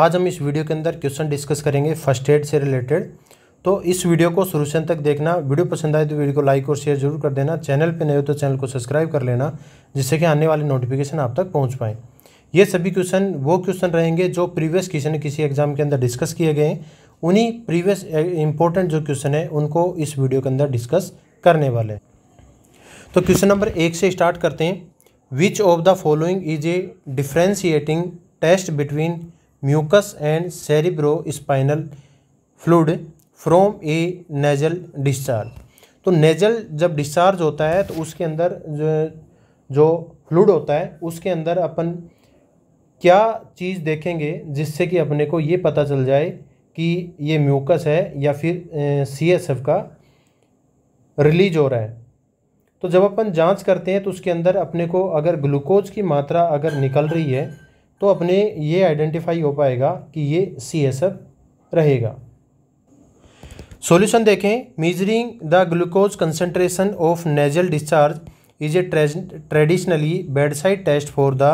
आज हम इस वीडियो के अंदर क्वेश्चन डिस्कस करेंगे फर्स्ट एड से रिलेटेड तो इस वीडियो को शुरू से तक देखना वीडियो पसंद आए तो वीडियो को लाइक और शेयर जरूर कर देना चैनल पर नए हो तो चैनल को सब्सक्राइब कर लेना जिससे कि आने वाले नोटिफिकेशन आप तक पहुँच पाएँ ये सभी क्वेश्चन वो क्वेश्चन रहेंगे जो प्रीवियस किसी न किसी एग्जाम के अंदर डिस्कस किए गए हैं उन्हीं प्रीवियस इंपॉर्टेंट जो क्वेश्चन है उनको इस वीडियो के अंदर डिस्कस करने वाले हैं तो क्वेश्चन नंबर एक से स्टार्ट करते हैं which of the following is a differentiating test between mucus and cerebrospinal fluid from a nasal discharge तो नेजल जब डिस्चार्ज होता है तो उसके अंदर जो जो फ्लूड होता है उसके अंदर अपन क्या चीज़ देखेंगे जिससे कि अपने को ये पता चल जाए कि ये म्यूकस है या फिर सी एस एफ का रिलीज हो रहा है तो जब अपन जांच करते हैं तो उसके अंदर अपने को अगर ग्लूकोज की मात्रा अगर निकल रही है तो अपने ये आइडेंटिफाई हो पाएगा कि ये सी एस एफ रहेगा सॉल्यूशन देखें measuring the glucose concentration of nasal discharge is a traditionally bedside test for the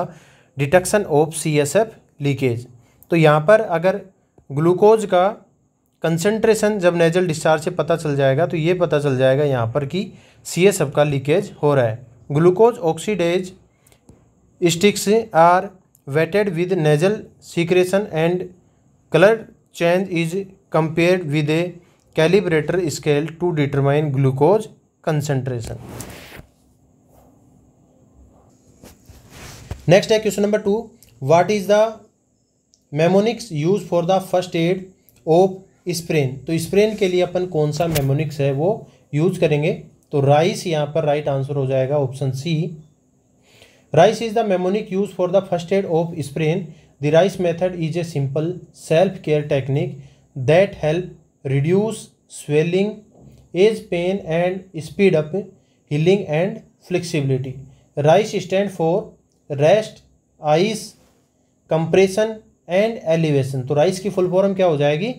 detection of C S F leakage तो यहाँ पर अगर ग्लूकोज का कंसनट्रेशन जब नेजल डिस्चार्ज से पता चल जाएगा तो ये पता चल जाएगा यहाँ पर कि सी एस एफ का लीकेज हो रहा है glucose oxidase sticks are wetted with nasal secretion and colour change is compared with a calibrator scale to determine glucose concentration next है question number two what is the mnemonics use for the first aid of sprain तो sprain के लिए अपन कौन सा mnemonics है वो use करेंगे तो राइस यहाँ पर राइट आंसर हो जाएगा option C RICE is the mnemonic use for the first aid of sprain the RICE method is a simple self care technique that help reduce swelling as pain and speed up healing and flexibility RICE stand for rest ice compression and elevation तो RICE की full form क्या हो जाएगी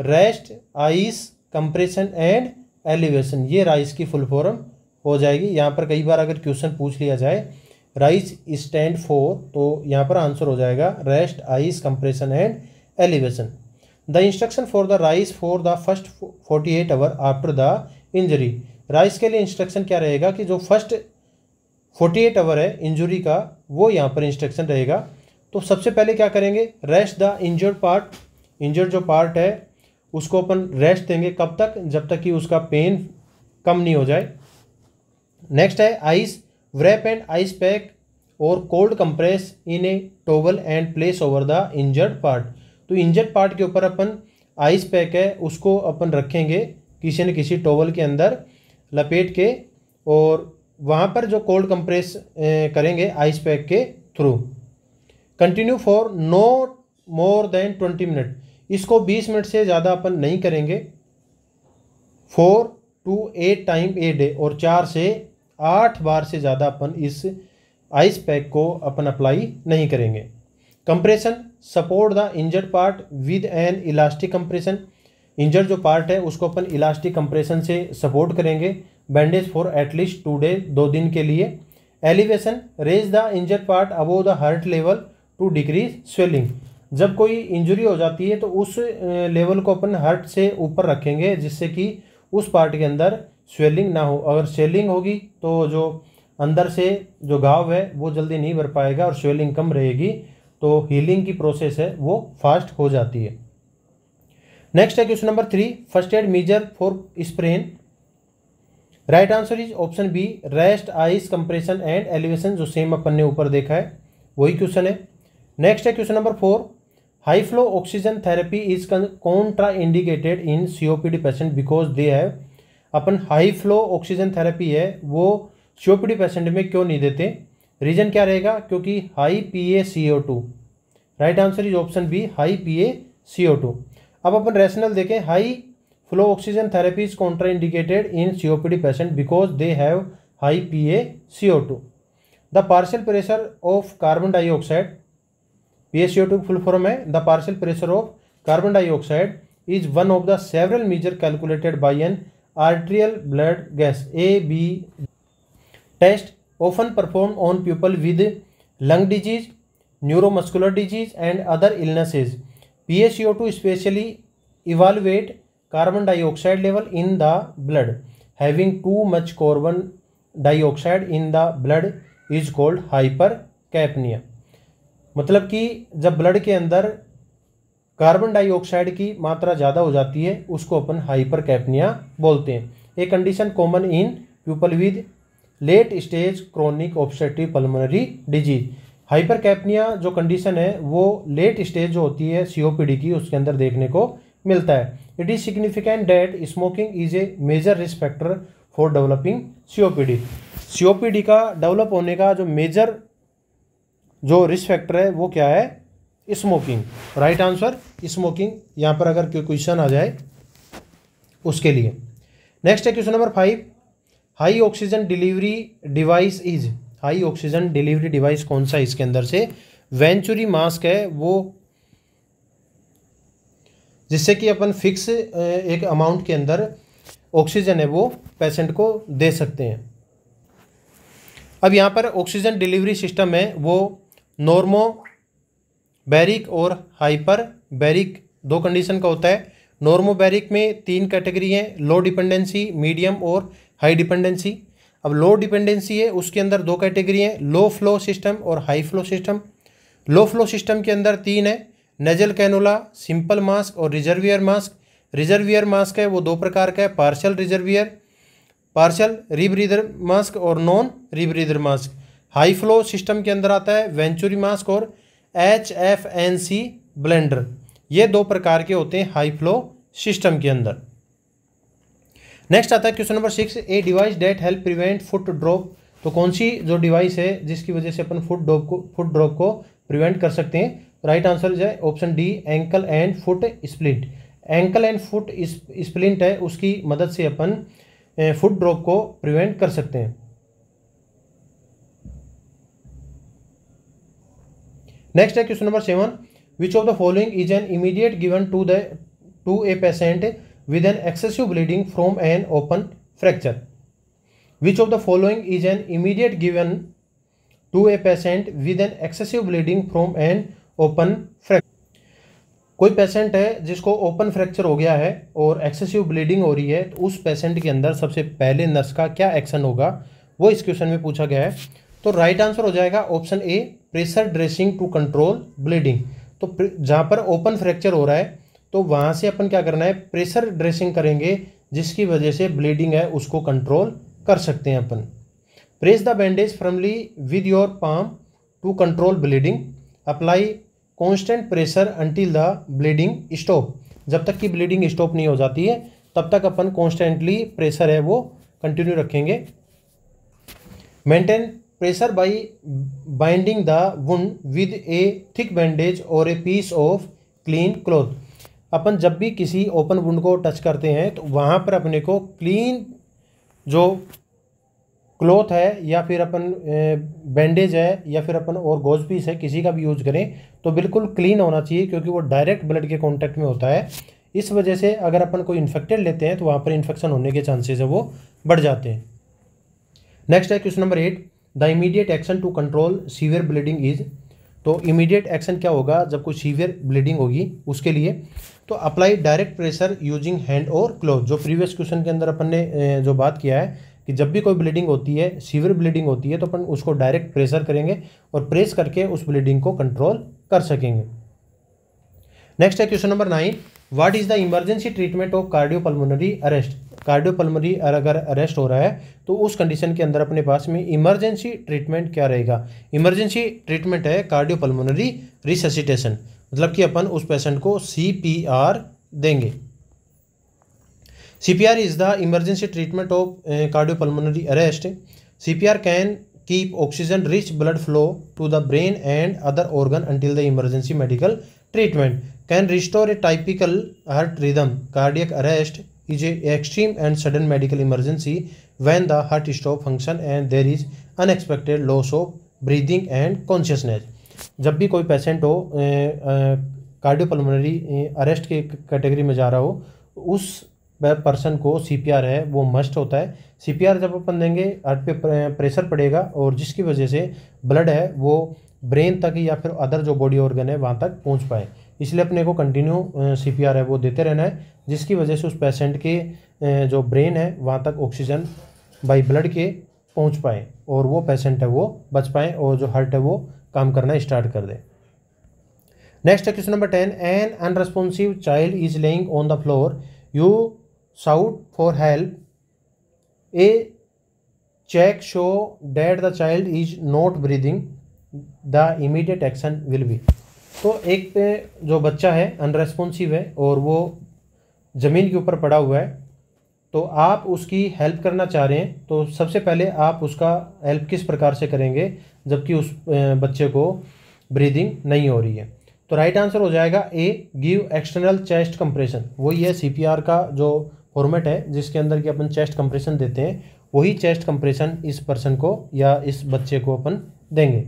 rest ice compression and elevation ये RICE की full form हो जाएगी यहाँ पर कई बार अगर क्वेश्चन पूछ लिया जाए राइस स्टैंड फोर तो यहाँ पर आंसर हो जाएगा rest ice compression and elevation the instruction for the RICE for the first forty eight hour after the injury RICE के लिए इंस्ट्रक्शन क्या रहेगा कि जो फर्स्ट फोर्टी एट आवर है इंजरी का वो यहाँ पर इंस्ट्रक्शन रहेगा तो सबसे पहले क्या करेंगे rest the injured part injured जो पार्ट है उसको अपन रेस्ट देंगे कब तक जब तक कि उसका पेन कम नहीं हो जाए नेक्स्ट है ice wrap and ice pack और cold compress in a towel and place over the injured part तो इंजर्ड पार्ट के ऊपर अपन आइस पैक है उसको अपन रखेंगे किसी न किसी टोवल के अंदर लपेट के और वहाँ पर जो कोल्ड कंप्रेस करेंगे आइस पैक के through continue for no more than twenty minute इसको बीस मिनट से ज़्यादा अपन नहीं करेंगे four to eight time a day और चार से आठ बार से ज़्यादा अपन इस आइस पैक को अपन अप्लाई नहीं करेंगे compression support the injured part with an elastic compression injured जो पार्ट है उसको अपन इलास्टिक कंप्रेशन से सपोर्ट करेंगे bandage for at least two day दो दिन के लिए elevation raise the injured part above the heart level to decrease swelling जब कोई इंजरी हो जाती है तो उस लेवल को अपन हर्ट से ऊपर रखेंगे जिससे कि उस पार्ट के अंदर स्वेलिंग ना हो अगर स्वेलिंग होगी तो जो अंदर से जो घाव है वो जल्दी नहीं भर पाएगा और स्वेलिंग कम रहेगी तो हीलिंग की प्रोसेस है वो फास्ट हो जाती है नेक्स्ट है question number three first aid measure for sprain right answer is option B rest ice compression and elevation जो सेम अपन ने ऊपर देखा है वही क्वेश्चन है नेक्स्ट है question number four high flow oxygen therapy is contraindicated in COPD patient because they have upon high flow oxygen therapy है वो सीओपीडी पेशेंट में क्यों नहीं देते रीज़न क्या रहेगा क्योंकि high P A C O two right answer is option B high P A C O two अब अपन रेशनल देखें high flow oxygen therapy is contraindicated in COPD patient because they have high P A C O two the partial pressure of carbon dioxide P A C O two full form है the partial pressure of carbon dioxide is one of the several major calculated by an arterial blood gas A B test often perform on people with lung disease neuromuscular disease and other illnesses P S U to specially evaluate carbon dioxide level in the blood having too much carbon dioxide in the blood is called hypercapnia मतलब कि जब blood के अंदर carbon dioxide की मात्रा ज़्यादा हो जाती है उसको अपन हाइपर कैपनिया बोलते हैं a condition common in people with late stage chronic obstructive pulmonary disease hypercapnia जो कंडीशन है वो लेट स्टेज जो होती है सीओपीडी की उसके अंदर देखने को मिलता है it is significant that smoking is a major risk factor for developing COPD COPD का डेवलप होने का जो मेजर जो रिस्क फैक्टर है वो क्या है स्मोकिंग राइट आंसर स्मोकिंग यहाँ पर अगर कोई क्वेश्चन आ जाए उसके लिए नेक्स्ट है question number five high oxygen delivery device is high oxygen delivery device कौन सा इसके अंदर से वेंचुरी मास्क है वो जिससे कि अपन फिक्स एक अमाउंट के अंदर ऑक्सीजन है वो पेशेंट को दे सकते हैं अब यहाँ पर ऑक्सीजन डिलीवरी सिस्टम है वो नॉर्मो बैरिक और हाइपर बैरिक दो कंडीशन का होता है नॉर्मोबैरिक में तीन कैटेगरी हैं लो डिपेंडेंसी मीडियम और हाई डिपेंडेंसी अब लो डिपेंडेंसी है उसके अंदर दो कैटेगरी हैं लो फ्लो सिस्टम और high flow system low flow system के अंदर तीन है नेजल कैनोला सिंपल मास्क और रिजर्वियर मास्क रिजर्वियर मास्क है वो दो प्रकार का है partial reservoir partial rebreather mask और non rebreather mask high flow system के अंदर आता है वेंचुरी मास्क और H F N C blender ये दो प्रकार के होते हैं हाई फ्लो सिस्टम के अंदर नेक्स्ट आता है question number six a device that help prevent foot drop तो कौन सी जो डिवाइस है जिसकी वजह से अपन फुट ड्रॉप को फुट ड्रॉप को प्रिवेंट कर सकते हैं राइट आंसर जो है option D ankle and foot splint ankle and foot splint है उसकी मदद से अपन फुट ड्रॉप को प्रिवेंट कर सकते हैं नेक्स्ट है question number seven which of the following is an immediate given to the to a patient with an excessive bleeding from an open fracture which of the following is an immediate given to a patient with an excessive bleeding from an open fracture कोई patient है जिसको open fracture हो गया है और excessive bleeding हो रही है तो उस पेशेंट के अंदर सबसे पहले नर्स का क्या एक्शन होगा वो इस क्वेश्चन में पूछा गया है तो राइट आंसर हो जाएगा option A pressure dressing to control bleeding तो जहाँ पर ओपन फ्रैक्चर हो रहा है तो वहाँ से अपन क्या करना है प्रेशर ड्रेसिंग करेंगे जिसकी वजह से ब्लीडिंग है उसको कंट्रोल कर सकते हैं अपन press the bandage firmly with your palm to control bleeding apply constant pressure until the bleeding stop जब तक कि ब्लीडिंग स्टॉप नहीं हो जाती है तब तक अपन कॉन्स्टेंटली प्रेशर है वो कंटिन्यू रखेंगे maintain pressure by binding the wound with a thick bandage और a piece of clean cloth अपन जब भी किसी ओपन वुंड को टच करते हैं तो वहाँ पर अपने को क्लीन जो क्लोथ है या फिर अपन बैंडेज है या फिर अपन और गोज पीस है किसी का भी यूज़ करें तो बिल्कुल क्लीन होना चाहिए क्योंकि वो डायरेक्ट ब्लड के कॉन्टैक्ट में होता है इस वजह से अगर अपन कोई इन्फेक्टेड लेते हैं तो वहाँ पर इन्फेक्शन होने के चांसेस है वो बढ़ जाते हैं नेक्स्ट है question number eight the immediate action to control severe bleeding is तो इमीडिएट एक्शन क्या होगा जब कोई सीवियर ब्लीडिंग होगी उसके लिए तो apply direct pressure using hand और क्लोथ जो प्रीवियस क्वेश्चन के अंदर अपन ने जो बात किया है कि जब भी कोई ब्लीडिंग होती है सीवियर ब्लीडिंग होती है तो अपन उसको डायरेक्ट प्रेशर करेंगे और प्रेस करके उस ब्लीडिंग को कंट्रोल कर सकेंगे नेक्स्ट है question number nine what is the emergency treatment of cardiopulmonary arrest cardiopulmonary अगर अरेस्ट हो रहा है तो उस कंडीशन के अंदर अपने पास में इमरजेंसी ट्रीटमेंट क्या रहेगा इमरजेंसी ट्रीटमेंट है कार्डियोपल्मोनरी रिससिटेशन मतलब कि अपन उस पेशेंट को सी देंगे CPR is the emergency treatment of uh, arrest arrest. Can keep oxygen rich blood flow to the brain and other organ until the emergency medical treatment can restore a typical heart rhythm cardiac arrest is a extreme and sudden medical emergency when the heart stop function and there is unexpected loss of breathing and consciousness जब भी कोई patient हो cardiopulmonary arrest के category में जा रहा हो उस पर्सन को सी पी आर है वो मस्ट होता है सी पी आर जब अपन देंगे हार्ट पे प्रेशर पड़ेगा और जिसकी वजह से ब्लड है वो ब्रेन तक या फिर अदर जो बॉडी ऑर्गन है वहाँ तक पहुँच पाए इसलिए अपने को कंटिन्यू सी है वो देते रहना है जिसकी वजह से उस पेशेंट के जो ब्रेन है वहाँ तक ऑक्सीजन बाई ब्लड के पहुँच पाए और वो पेशेंट है वो बच पाए और जो हार्ट है वो काम करना स्टार्ट कर दे नेक्स्ट है question number ten an unresponsive child is laying on the floor you shout for help a check show that the child is not breathing the immediate action will be तो एक पे जो बच्चा है unresponsive है और वो ज़मीन के ऊपर पड़ा हुआ है तो आप उसकी हेल्प करना चाह रहे हैं तो सबसे पहले आप उसका हेल्प किस प्रकार से करेंगे जबकि उस बच्चे को ब्रीदिंग नहीं हो रही है तो राइट आंसर हो जाएगा A give external chest compression वही है सी का जो फॉर्मेट है जिसके अंदर कि अपन चेस्ट कंप्रेशन देते हैं वही चेस्ट कंप्रेशन इस पर्सन को या इस बच्चे को अपन देंगे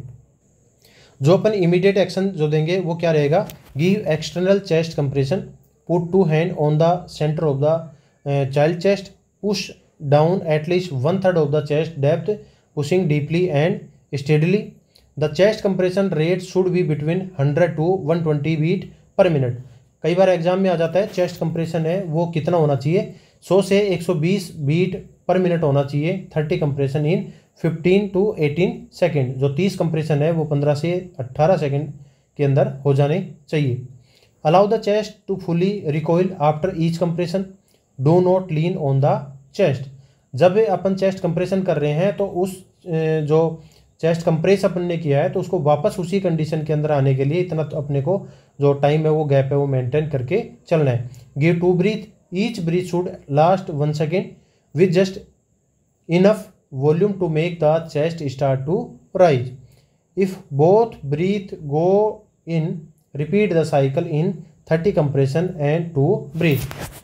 जो अपन इमीडिएट एक्शन जो देंगे वो क्या रहेगा give external chest compression put two hand on the center of the child chest push down at least one third of the chest depth pushing deeply and steadily the chest compression rate should be between hundred to one twenty beat per minute कई बार exam में आ जाता है chest compression है वो कितना होना चाहिए सौ से एक सौ बीस बीट पर मिनट होना चाहिए thirty compression in 15 to 18 second जो 30 कंप्रेशन है वो 15 से 18 सेकंड के अंदर हो जाने चाहिए allow the chest to fully recoil after each compression do not lean on the chest जब अपन चेस्ट कंप्रेशन कर रहे हैं तो उस जो चेस्ट कंप्रेस अपन ने किया है तो उसको वापस उसी कंडीशन के अंदर आने के लिए इतना तो अपने को जो टाइम है वो गैप है वो मेंटेन करके चलना है give two breath each breath should last one second with just enough volume to make the chest start to rise if both breathe go in repeat the cycle in thirty compression and two breath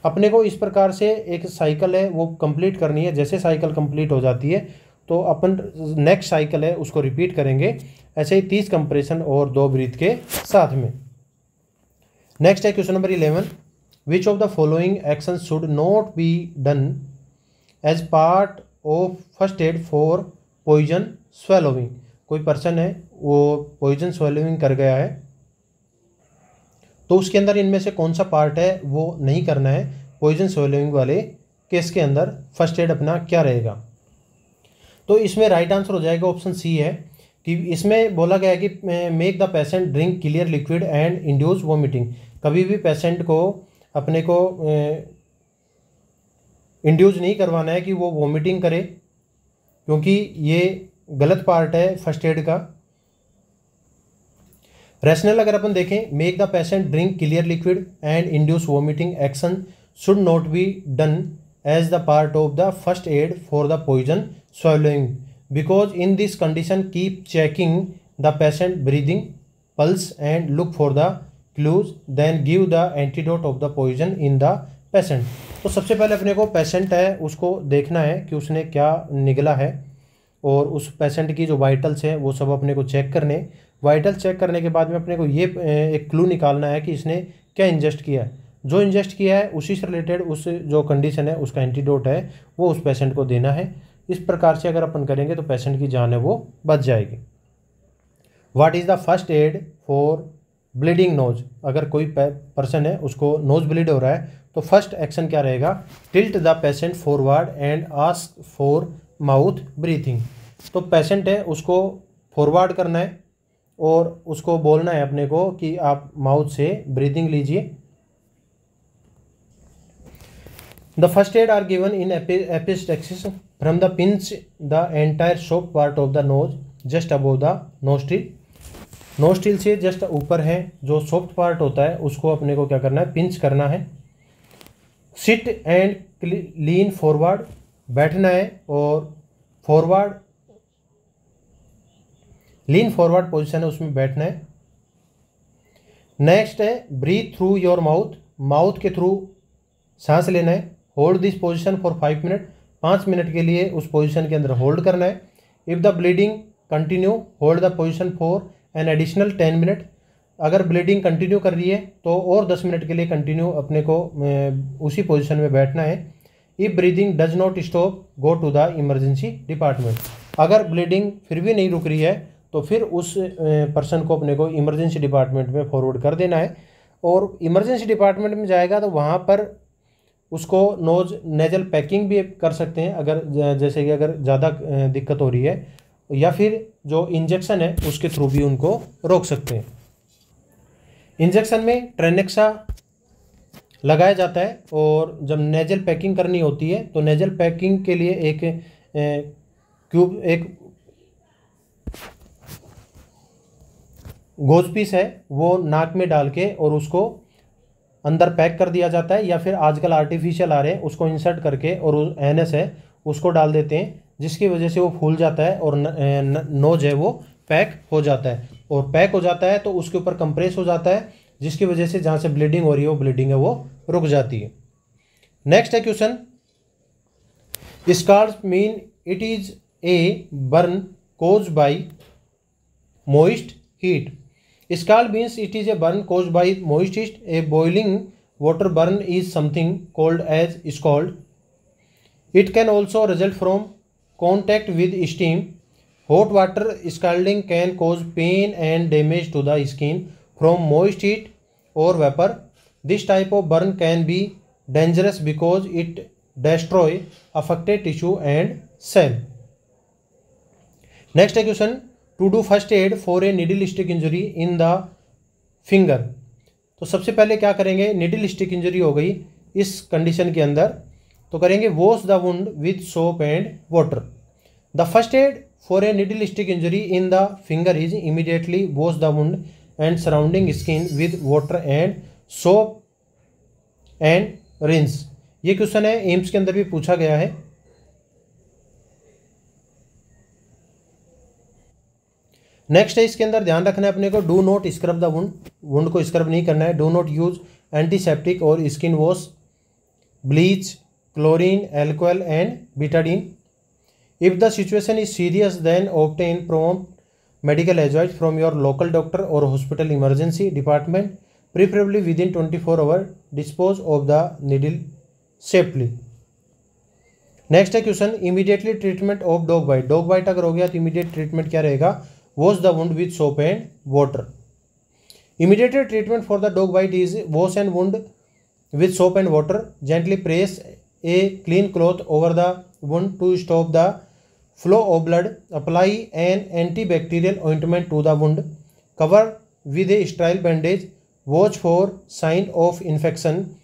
अपने को इस प्रकार से एक cycle है वो complete करनी है जैसे साइकिल कंप्लीट हो जाती है तो अपन नेक्स्ट साइकिल है उसको रिपीट करेंगे ऐसे ही तीस कंप्रेशन और दो ब्रीथ के साथ में नेक्स्ट है question number eleven which of the following action should not be done as part वो first aid for poison swallowing कोई पर्सन है वो पॉइजन स्वेलोविंग कर गया है तो उसके अंदर इनमें से कौन सा पार्ट है वो नहीं करना है पॉइजन स्वेलोविंग वाले केस के अंदर फर्स्ट एड अपना क्या रहेगा तो इसमें राइट आंसर हो जाएगा ऑप्शन सी है कि इसमें बोला गया है कि make the patient drink clear liquid and induce vomiting कभी भी पेशेंट को अपने को इंड्यूज नहीं करवाना है कि वो वोमिटिंग करे क्योंकि ये गलत पार्ट है फर्स्ट एड का रैशनल अगर अपन देखें make the patient drink clear liquid and induce vomiting action should not be done as the part of the first aid for the poison swallowing because in this condition keep checking the patient breathing pulse and look for the clues then give the antidote of the poison in the patient तो सबसे पहले अपने को patient है उसको देखना है कि उसने क्या निगला है और उस पेशेंट की जो वाइटल्स हैं वो सब अपने को चेक करने वाइटल चेक करने के बाद में अपने को ये एक क्लू निकालना है कि इसने क्या इंजेस्ट किया है जो इंजेस्ट किया है उसी से रिलेटेड उस जो कंडीशन है उसका एंटीडोट है वो उस पेशेंट को देना है इस प्रकार से अगर अपन करेंगे तो पेशेंट की जान है वो बच जाएगी what is the first aid for bleeding nose अगर कोई पर्सन है उसको नोज ब्लीड हो रहा है तो फर्स्ट एक्शन क्या रहेगा tilt the patient forward and ask for mouth breathing तो पेशेंट है उसको फॉरवर्ड करना है और उसको बोलना है अपने को कि आप माउथ से ब्रीथिंग लीजिए the first aid are given in epistaxis from the pinch the entire soft part of the nose just above the nostril nostril से जस्ट ऊपर है जो सॉफ्ट पार्ट होता है उसको अपने को क्या करना है पिंच करना है सिट एंड लीन फॉरवर्ड बैठना है और फॉरवर्ड लीन फॉरवर्ड पोजीशन है उसमें बैठना है नेक्स्ट है breath through your mouth mouth के थ्रू सांस लेना है hold this position for five minute पाँच मिनट के लिए उस पोजीशन के अंदर होल्ड करना है if the bleeding continue hold the position for an additional ten minute अगर ब्लीडिंग कंटिन्यू कर रही है तो और दस मिनट के लिए कंटिन्यू अपने को उसी पोजिशन में बैठना है if breathing does not stop go to the emergency department अगर ब्लीडिंग फिर भी नहीं रुक रही है तो फिर उस पर्सन को अपने को इमरजेंसी डिपार्टमेंट में फॉरवर्ड कर देना है और इमरजेंसी डिपार्टमेंट में जाएगा तो वहाँ पर उसको नोज नेजल पैकिंग भी कर सकते हैं अगर जैसे कि अगर ज़्यादा दिक्कत हो रही है या फिर जो इंजेक्शन है उसके थ्रू भी उनको रोक सकते हैं इंजेक्शन में ट्रेनेक्सा लगाया जाता है और जब नेजल पैकिंग करनी होती है तो नेजल पैकिंग के लिए एक क्यूब एक गोज पीस है वो नाक में डाल के और उसको अंदर पैक कर दिया जाता है या फिर आजकल आर्टिफिशियल आ रहे हैं उसको इंसर्ट करके और एन एस है उसको डाल देते हैं जिसकी वजह से वो फूल जाता है और नोज है वो पैक हो जाता है और पैक हो जाता है तो उसके ऊपर कंप्रेस हो जाता है जिसकी वजह से जहाँ से ब्लीडिंग हो रही है वो ब्लीडिंग है वो रुक जाती है नेक्स्ट है question scalds mean it is a burn cause by moist heat scald means it is a burn cause by moist heat a boiling burn is something cold as is called it can also result from contact with steam hot water scalding can cause pain and damage to the skin from moist heat और vapour this type of burn can be dangerous because it destroy affected tissue and cell next है question to do first aid for a needle stick injury in the finger तो सबसे पहले क्या करेंगे needle stick injury हो गई इस condition के अंदर तो करेंगे wash the wound with soap and water the first aid for a needle stick injury in the finger is immediately wash the wound and surrounding skin with water and soap and rinse ये question है एम्स के अंदर भी पूछा गया है next है इसके अंदर ध्यान रखना है अपने को do not scrub the wound wound को स्क्रब नहीं करना है डू नॉट यूज एंटीसेप्टिक और skin wash bleach chlorine alcohol and Betadine if the situation is serious then obtain from medical advice from your local doctor और hospital emergency department preferably within twenty four hour dispose of the needle safely next है question immediately treatment of dog bite dog bite अगर हो गया तो immediate treatment क्या रहेगा wash the wound with soap and water immediately treatment for the dog bite is wash and wound with soap and water gently press a clean cloth over the wound to stop the flow of blood. Apply an antibacterial ointment to the wound. Cover with a sterile bandage. Watch for sign of infection.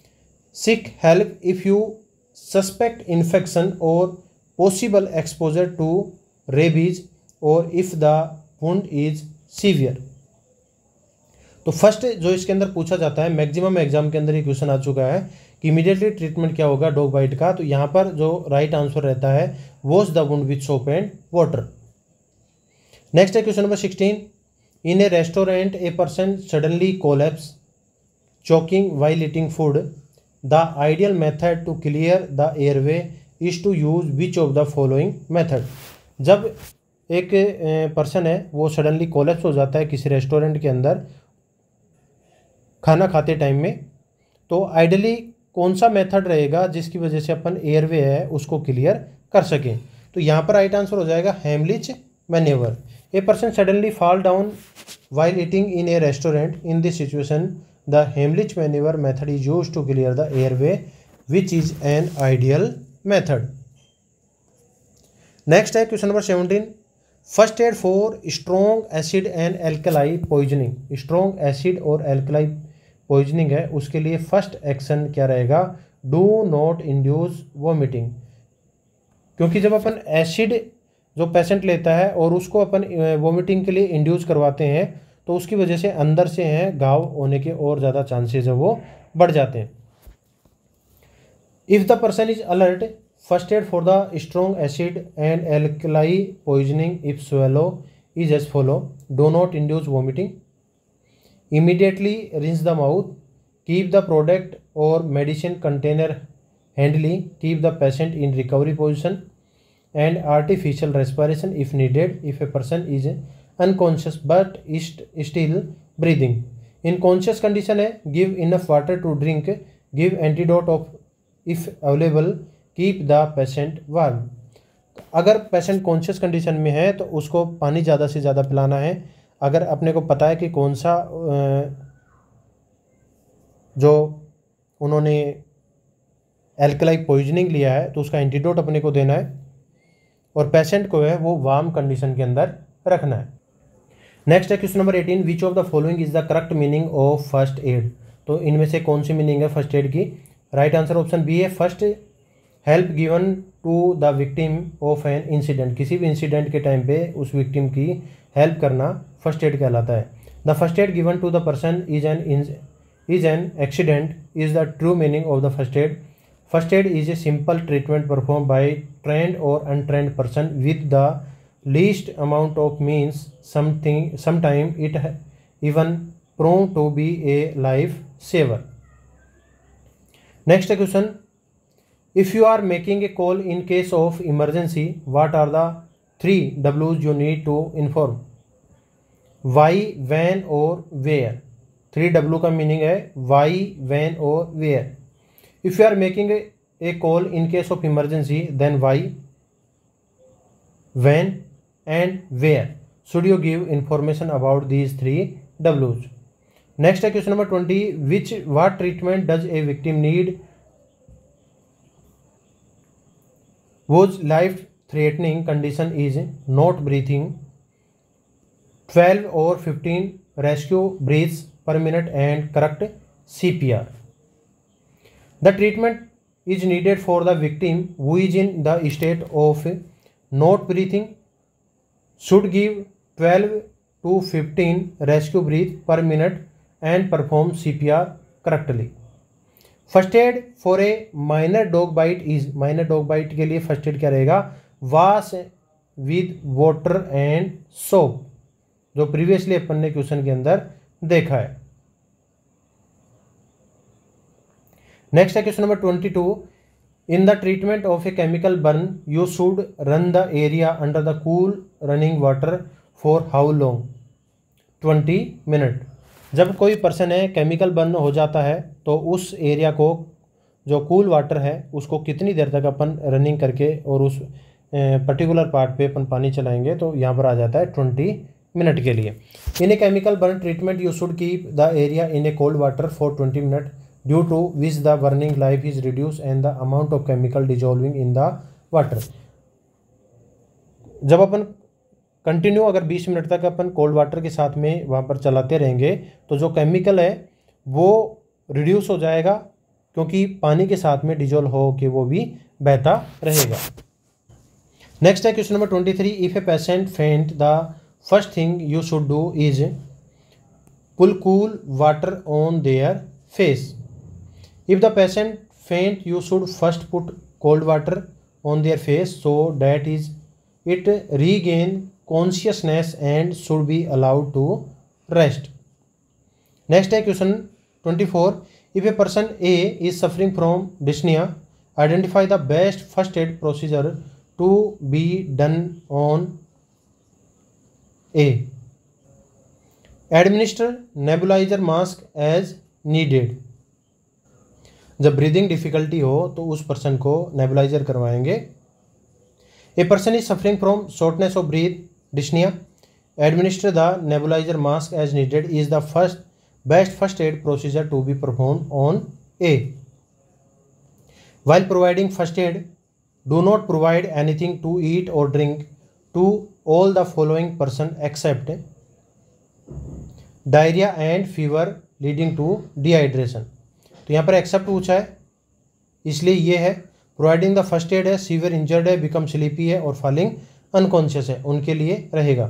Seek help if you suspect infection or possible exposure to rabies or if the wound is severe. तो first जो इसके अंदर पूछा जाता है maximum exam के अंदर ये क्वेश्चन आ चुका है कि इमीडिएटली ट्रीटमेंट क्या होगा डॉग बाइट का तो यहाँ पर जो राइट right आंसर रहता है wash the wound with soap and water next है question number sixteen in a restaurant a person suddenly collapse choking while eating food the ideal method to clear the airway is to use which of the following method जब एक person है वो suddenly collapse हो जाता है किसी restaurant के अंदर खाना खाते टाइम में तो आइडली कौन सा मेथड रहेगा जिसकी वजह से अपन एयरवे है उसको क्लियर कर सकें तो यहाँ पर राइट आंसर हो जाएगा Heimlich manoeuvre a person suddenly fall down while eating in a restaurant in this situation the Heimlich manoeuvre method is use to clear the airway which is an ideal method next है question number seventeen first aid for strong acid and alkali poisoning strong acid और alkali poisoning है उसके लिए first action क्या रहेगा do not induce vomiting क्योंकि जब अपन acid जो पेशेंट लेता है और उसको अपन वॉमिटिंग के लिए इंड्यूस करवाते हैं तो उसकी वजह से अंदर से हैं घाव होने के और ज़्यादा चांसेज है वो बढ़ जाते हैं if the person is alert first aid for the strong acid and alkali poisoning if swallow is as follow do not induce vomiting immediately rinse the mouth keep the product or medicine container handily keep the patient in recovery position and artificial respiration if needed if a person is unconscious but is still breathing in conscious condition है give enough water to drink give antidote of if available keep the patient warm अगर patient conscious condition में है तो उसको पानी ज़्यादा से ज़्यादा पिलाना है अगर अपने को पता है कि कौन सा जो उन्होंने एल्कलाई पॉइजनिंग लिया है तो उसका एंटीडोट अपने को देना है और पेशेंट को है वो वार्म कंडीशन के अंदर रखना है नेक्स्ट है question number eighteen which of the following is the correct meaning of first aid तो इनमें से कौन सी मीनिंग है फर्स्ट एड की राइट आंसर ऑप्शन बी है first help given to the victim of an incident किसी भी इंसिडेंट के टाइम पे उस विक्टिम की हेल्प करना फर्स्ट एड कहलाता है the first aid given to the person is an is an accident is the true meaning of the first aid first aid is a simple treatment perform by trained और untrained person with the least amount of means something sometime it even prove to be a life saver next question if you are making a call in case of emergency what are the three डब्ल्यूज you need to inform why when और where three W का meaning है why when और where if you are making a call in case of emergency then why when and where should you give information about these three डब्ल्यूज next है question number twenty which what treatment does a victim need whose life-threatening condition is not breathing, 12 or 15 rescue breaths per minute and correct CPR. The treatment is needed for the victim who is in the state of not breathing, should give 12 to 15 rescue breaths per minute and perform CPR correctly. First aid for a minor dog bite is minor dog bite के लिए first aid क्या रहेगा wash with water and soap जो previously अपन ने question के अंदर देखा है नेक्स्ट है question number twenty two in the treatment of a chemical burn you should run the area under the cool running water for how long twenty minute जब कोई पर्सन है केमिकल बर्न हो जाता है तो उस एरिया को जो कूल वाटर है उसको कितनी देर तक अपन रनिंग करके और उस पर्टिकुलर पार्ट पे अपन पानी चलाएंगे तो यहाँ पर आ जाता है ट्वेंटी मिनट के लिए in a chemical burn treatment you should keep the area in a cold water for twenty minute due to which the burning life is reduce and the amount of chemical dissolving in the water जब अपन continue अगर बीस मिनट तक अपन cold water के साथ में वहाँ पर चलाते रहेंगे तो जो केमिकल है वो रिड्यूस हो जाएगा क्योंकि पानी के साथ में डिजोल्व हो के वो भी बहता रहेगा नेक्स्ट है question number twenty three if a patient faint the first thing you should do is pull cool water on their face if the patient faint you should first put cold water on their face so that is it regain consciousness and should be allowed to rest next है question twenty four if a person a is suffering from dyspnoea identify the best first aid procedure to be done on a administer nebuliser mask as needed जब breathing difficulty हो तो उस person को nebuliser करवाएंगे a person is suffering from shortness of breath dyspnoea administer the nebuliser mask as needed is the first best first aid procedure to be performed on A. While providing first aid, do not provide anything to eat or drink to all the following person except diarrhoea and fever leading to dehydration तो यहाँ पर except पूछा है इसलिए ये है providing the first aid है severe injured है बिकम स्लीपी है और फॉलिंग अनकॉन्शियस है उनके लिए रहेगा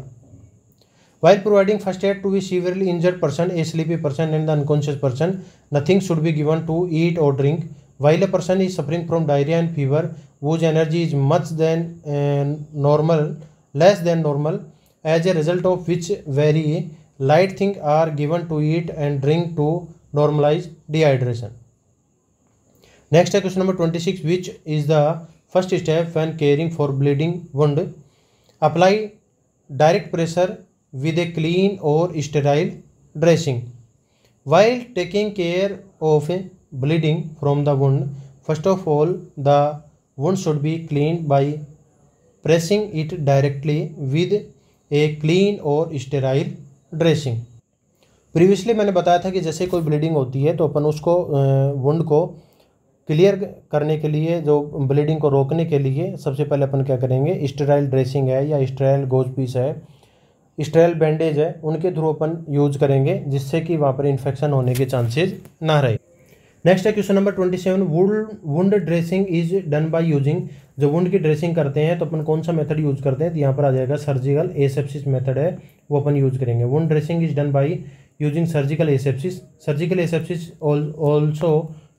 While providing first aid to a severely injured person, a sleepy person and the unconscious person, nothing should be given to eat or drink. While a person is suffering from diarrhea and fever, whose energy is much than uh, normal, less than normal, as a result of which very light things are given to eat and drink to normalize dehydration. Next question number 26 which is the first step when caring for bleeding wound. Apply direct pressure with a clean और sterile dressing while taking care of a bleeding from the wound first of all the wound should be clean by pressing it directly with a clean और sterile dressing previously मैंने बताया था कि जैसे कोई bleeding होती है तो अपन उसको वुंड को क्लियर करने के लिए जो ब्लीडिंग को रोकने के लिए सबसे पहले अपन क्या करेंगे स्टेराइल ड्रेसिंग है या स्टेराइल गोज पीस है स्टेल बैंडेज है उनके थ्रू अपन यूज करेंगे जिससे कि वहाँ पर इन्फेक्शन होने के चांसेज ना रहे नेक्स्ट है question number twenty seven would wound dressing is done by using जब वुंड की ड्रेसिंग करते हैं तो अपन कौन सा मेथड यूज करते हैं तो यहाँ पर आ जाएगा सर्जिकल एसेप्सिस मेथड है वो अपन यूज करेंगे wound dressing is done by using surgical asepsis surgical asepsis also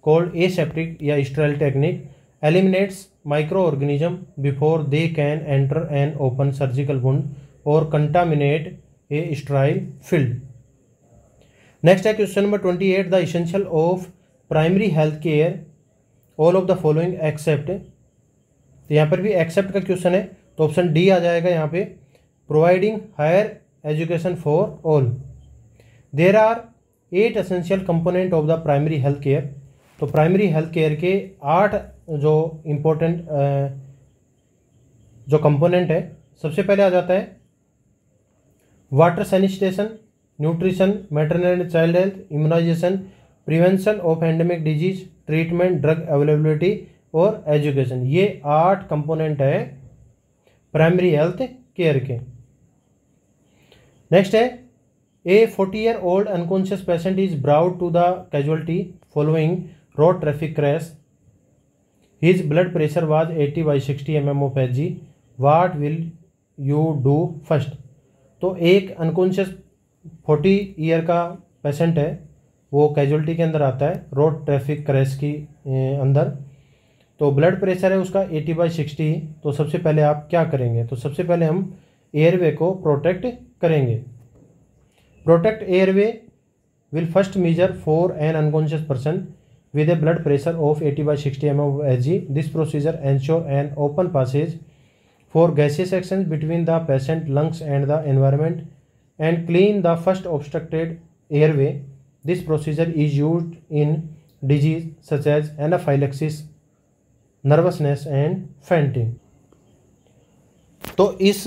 called aseptic या sterile technique eliminates microorganism before they can enter an open surgical wound और contaminate a sterile field next है question number twenty eight the essential of primary health care all of the following except तो यहाँ पर भी except का question है तो option D आ जाएगा यहाँ पे providing higher education for all there are eight essential component of the primary health care तो प्राइमरी हेल्थ केयर के आठ जो इम्पोर्टेंट जो कंपोनेंट है सबसे पहले आ जाता है water sanitation nutrition maternal and child health immunisation prevention of endemic disease treatment drug availability और एजुकेशन ये आठ कंपोनेंट है प्राइमरी हेल्थ केयर के नेक्स्ट है a forty year old unconscious patient is brought to the casualty following road traffic crash his blood pressure was eighty by sixty M M O पैजी what will you do first तो एक unconscious forty year का patient है वो casualty के अंदर आता है road traffic crash की अंदर तो ब्लड प्रेशर है उसका एटी बाई सिक्सटी तो सबसे पहले आप क्या करेंगे तो सबसे पहले हम एयरवे को प्रोटेक्ट करेंगे protect airway will first measure for an unconscious person with a blood pressure of eighty by sixty M O H G this procedure ensure an open passage for gases exchange between the patient lungs and the environment and clean the first obstructed way this procedure is use in disease such as anaphylaxis nervousness and fainting तो इस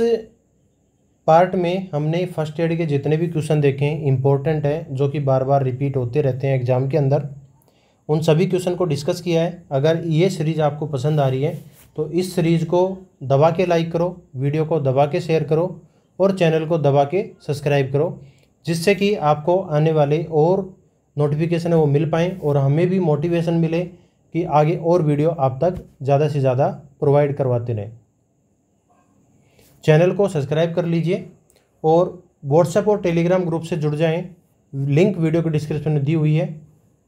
part में हमने first add के जितने भी question देखे हैं important हैं जो कि बार बार रिपीट होते रहते हैं एग्जाम के अंदर उन सभी क्वेश्चन को डिस्कस किया है अगर ये सीरीज आपको पसंद आ रही है तो इस सीरीज़ को दबा के लाइक करो वीडियो को दबा के शेयर करो और चैनल को दबा के सब्सक्राइब करो जिससे कि आपको आने वाले और नोटिफिकेशन है वो मिल पाएँ और हमें भी मोटिवेशन मिले कि आगे और वीडियो आप तक ज़्यादा से ज़्यादा प्रोवाइड करवाते रहें चैनल को सब्सक्राइब कर लीजिए और व्हाट्सएप और टेलीग्राम ग्रुप से जुड़ जाएं लिंक वीडियो के डिस्क्रिप्शन में दी हुई है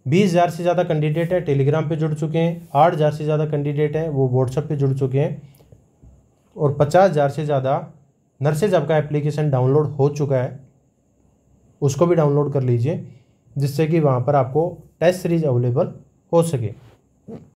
बीस हज़ार से ज़्यादा कैंडिडेट हैं टेलीग्राम पे जुड़ चुके हैं आठ हज़ार से ज़्यादा कैंडिडेट हैं वो व्हाट्सएप पे जुड़ चुके हैं और पचास हज़ार से ज़्यादा नर्सेज आपका एप्लीकेशन डाउनलोड हो चुका है उसको भी डाउनलोड कर लीजिए जिससे कि वहाँ पर आपको टेस्ट सीरीज अवेलेबल हो सके